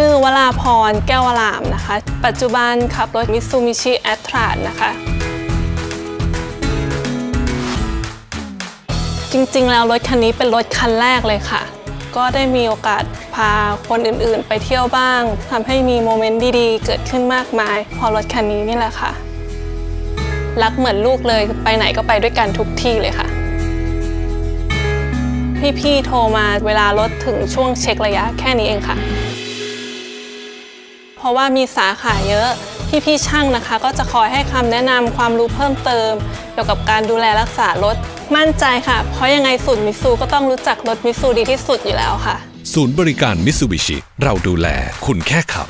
ชื่อวราพรแก้ววรามนะคะ ปัจจุบันขับรถมิ t ซูมิชิแอตรานะคะ จริงๆ แล้วรถคันนี้เป็นรถคันแรกเลยค่ะ ก็ได้มีโอกาสพาคนอื่นๆ ไปเที่ยวบ้างทำให้มีโมเมนต์ดีๆ เกิดขึ้นมากมาย พอรถคันนี้นี่แหละค่ะ รักเหมือนลูกเลยไปไหนก็ไปด้วยกันทุกที่เลยค่ะพี่ๆ โทรมาเวลารถถึงช่วงเช็คระยะแค่นี้เองค่ะ ราะว่ามีสาขาเยอะ พี่ๆช่างนะคะ ก็จะคอยให้คำแนะนำความรู้เพิ่มเติม เกี่ยวกับการดูแลรักษารถ มั่นใจค่ะ เพราะยังไงศูนย์มิสซูก็ต้องรู้จักรถมิสซูดีที่สุดอยู่แล้วค่ะ ศูนย์บริการมิสซูบิชิเราดูแลคุณแค่ขับ